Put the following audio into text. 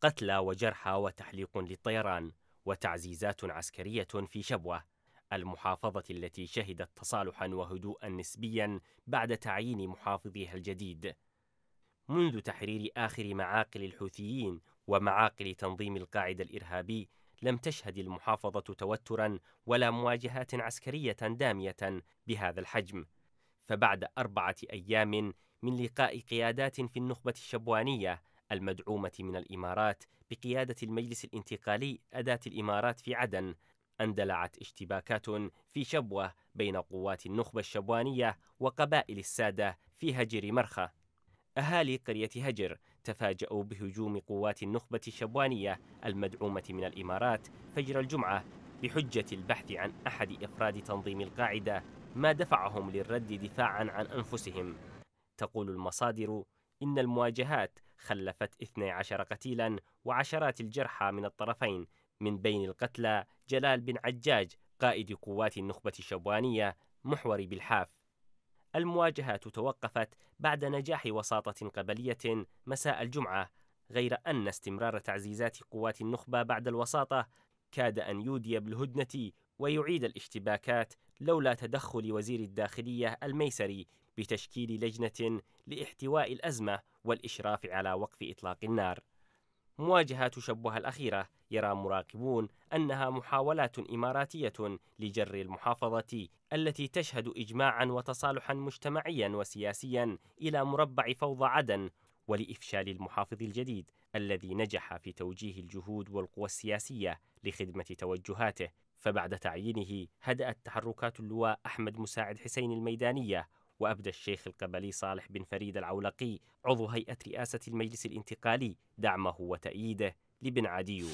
قتلى وجرحى وتحليق للطيران وتعزيزات عسكرية في شبوة. المحافظة التي شهدت تصالحا وهدوءا نسبيا بعد تعيين محافظها الجديد. منذ تحرير آخر معاقل الحوثيين ومعاقل تنظيم القاعدة الإرهابي لم تشهد المحافظة توترا ولا مواجهات عسكرية دامية بهذا الحجم. فبعد أربعة أيام من لقاء قيادات في النخبة الشبوانية المدعومة من الإمارات بقيادة المجلس الانتقالي أداة الإمارات في عدن اندلعت اشتباكات في شبوة بين قوات النخبة الشبوانية وقبائل السادة في هجر مرخة أهالي قرية هجر تفاجأوا بهجوم قوات النخبة الشبوانية المدعومة من الإمارات فجر الجمعة بحجة البحث عن أحد أفراد تنظيم القاعدة ما دفعهم للرد دفاعا عن أنفسهم. تقول المصادر إن المواجهات خلفت 12 قتيلا وعشرات الجرحى من الطرفين. من بين القتلى جلال بن عجاج قائد قوات النخبة الشبوانية محور بالحاف المواجهات توقفت بعد نجاح وساطة قبلية مساء الجمعة غير أن استمرار تعزيزات قوات النخبة بعد الوساطة كاد أن يودي بالهدنة ويعيد الاشتباكات لولا تدخل وزير الداخلية الميسري بتشكيل لجنة لاحتواء الأزمة والإشراف على وقف إطلاق النار. مواجهات شبوه الأخيرة يرى مراقبون أنها محاولات إماراتية لجر المحافظة التي تشهد إجماعا وتصالحا مجتمعيا وسياسيا إلى مربع فوضى عدن ولإفشال المحافظ الجديد الذي نجح في توجيه الجهود والقوى السياسية لخدمة توجهاته. فبعد تعيينه هدأت تحركات اللواء أحمد مساعد حسين الميدانية وأبدى الشيخ القبلي صالح بن فريد العولقي عضو هيئة رئاسة المجلس الانتقالي دعمه وتأييده لبن عديو